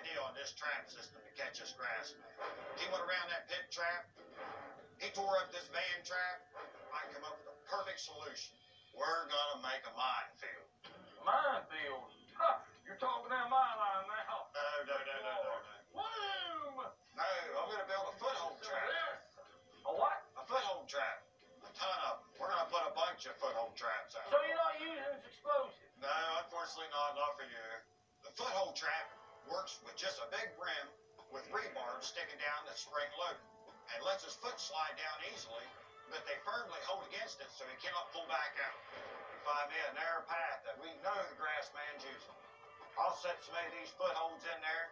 idea on this trap system to catch this Grassman. He went around that pit trap. He tore up this van trap. I come up with a perfect solution. We're gonna make a minefield. Minefield. Huh, you're talking down my line now. No, no, no, no, no, no. Boom! No, I'm gonna build a foothold trap. A what? A foothold trap. A ton of them. We're gonna put a bunch of foothold traps out. So you're not using this explosive? No, unfortunately not. Not for you. The foothold trap works with just a big rim with rebar sticking down that's spring loaded and lets his foot slide down easily, but they firmly hold against it so he cannot pull back out. We find me a narrow path that we know the Grassman's using. I'll set some of these footholds in there.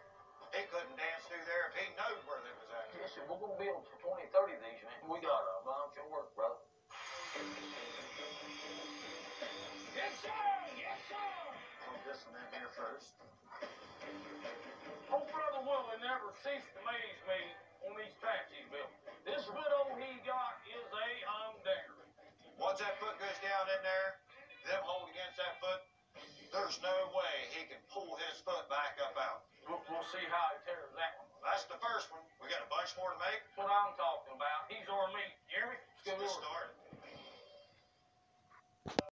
He couldn't dance through there if he knowed where they was at. Listen, we're gonna build for 20, 30 of these, man. We got a bunch of work, brother. Yes, sir! Yes, sir! Put this one in here first. Never ceased to amaze me on these he's built. This old he got is a humdinger. Once that foot goes down in there, them hold against that foot, there's no way he can pull his foot back up out. We'll, we'll see how he tears that one. That's the first one. We got a bunch more to make. That's what I'm talking about. He's our meat. You hear me? Let's get started.